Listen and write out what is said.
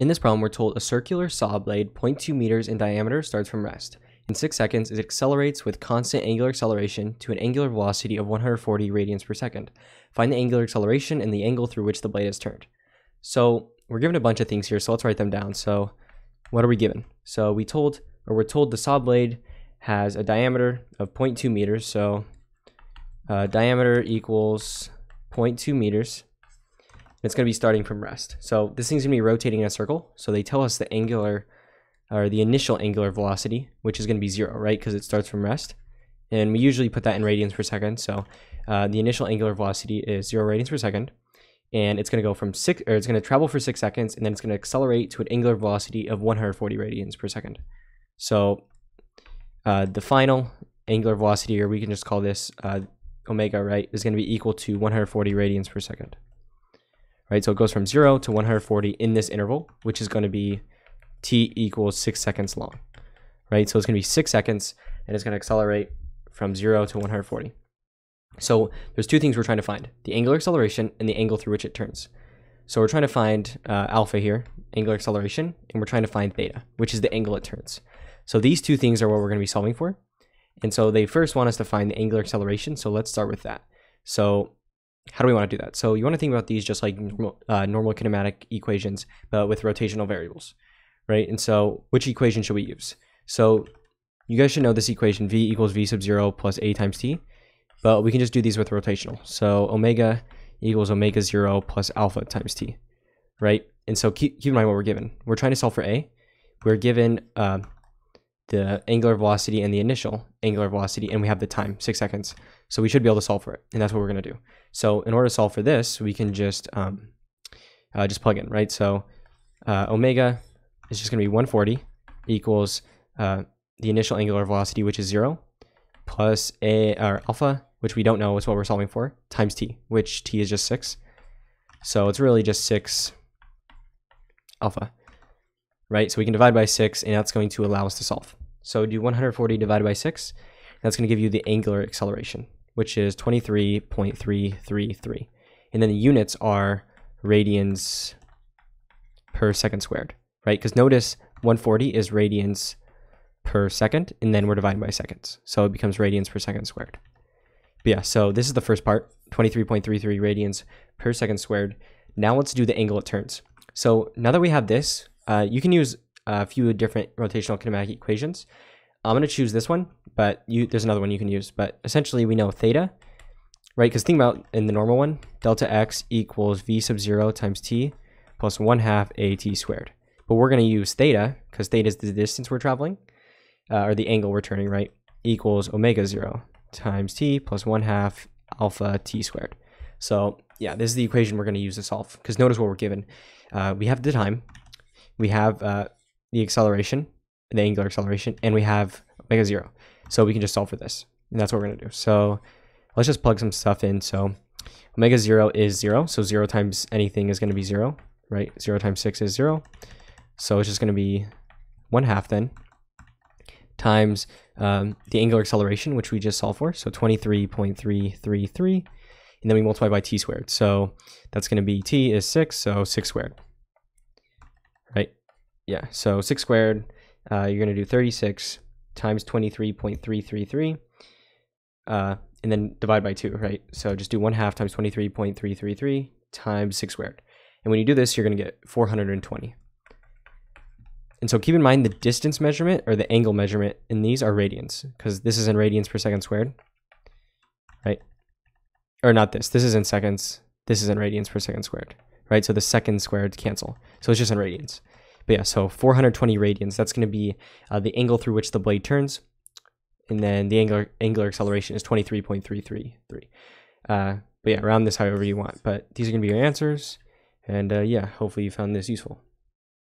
In this problem, we're told a circular saw blade 0.2 meters in diameter starts from rest. In 6 seconds, it accelerates with constant angular acceleration to an angular velocity of 140 radians per second. Find the angular acceleration and the angle through which the blade is turned. So we're given a bunch of things here, so let's write them down. So what are we given? So we told, or we're told the saw blade has a diameter of 0.2 meters. So uh, diameter equals 0.2 meters. It's going to be starting from rest. So this thing's going to be rotating in a circle. So they tell us the angular or the initial angular velocity, which is going to be zero, right? Because it starts from rest. And we usually put that in radians per second. So uh, the initial angular velocity is zero radians per second. And it's going to go from six, or it's going to travel for six seconds, and then it's going to accelerate to an angular velocity of 140 radians per second. So uh, the final angular velocity, or we can just call this uh, omega, right, is going to be equal to 140 radians per second right? So it goes from 0 to 140 in this interval, which is going to be t equals 6 seconds long, right? So it's going to be 6 seconds, and it's going to accelerate from 0 to 140. So there's two things we're trying to find, the angular acceleration and the angle through which it turns. So we're trying to find uh, alpha here, angular acceleration, and we're trying to find theta, which is the angle it turns. So these two things are what we're going to be solving for. And so they first want us to find the angular acceleration, so let's start with that. So how do we want to do that? So you want to think about these just like normal, uh, normal kinematic equations, but with rotational variables, right? And so which equation should we use? So you guys should know this equation, v equals v sub 0 plus a times t, but we can just do these with rotational. So omega equals omega 0 plus alpha times t, right? And so keep, keep in mind what we're given. We're trying to solve for a. We're given uh, the angular velocity and the initial angular velocity, and we have the time, six seconds. So we should be able to solve for it, and that's what we're to do. So in order to solve for this, we can just um, uh, just plug in, right? So uh, omega is just to be 140 equals uh, the initial angular velocity, which is zero, plus a or alpha, which we don't know is what we're solving for, times t, which t is just six. So it's really just six alpha, right? So we can divide by six, and that's going to allow us to solve. So do 140 divided by six. That's going to give you the angular acceleration which is 23.333. And then the units are radians per second squared, right? Because notice 140 is radians per second, and then we're dividing by seconds. So it becomes radians per second squared. But yeah, so this is the first part, 23.33 radians per second squared. Now let's do the angle it turns. So now that we have this, uh, you can use a few different rotational kinematic equations. I'm going to choose this one, but you there's another one you can use. But essentially, we know theta, right? Because think about in the normal one, delta x equals v sub 0 times t plus 1 half at squared. But we're going to use theta, because theta is the distance we're traveling, uh, or the angle we're turning, right? Equals omega 0 times t plus 1 half alpha t squared. So yeah, this is the equation we're going to use to solve. Because notice what we're given. Uh, we have the time, we have uh, the acceleration, the angular acceleration, and we have omega 0. So we can just solve for this. And that's what we're to do. So let's just plug some stuff in. So omega 0 is 0. So 0 times anything is to be 0, right? 0 times 6 is 0. So it's just to be 1 half then times um, the angular acceleration, which we just solved for. So 23.333. And then we multiply by t squared. So that's to be t is 6, so 6 squared. Right? Yeah, so 6 squared, uh, you're going to do 36 times 23.333, uh, and then divide by 2, right? So just do 1 half times 23.333 times 6 squared. And when you do this, you're going to get 420. And so keep in mind the distance measurement or the angle measurement in these are radians, because this is in radians per second squared, right? Or not this, this is in seconds, this is in radians per second squared, right? So the second squared cancel. So it's just in radians. But yeah, so 420 radians, that's going to be uh, the angle through which the blade turns. And then the angular, angular acceleration is 23.333. Uh, but yeah, round this however you want. But these are going to be your answers. And uh, yeah, hopefully you found this useful.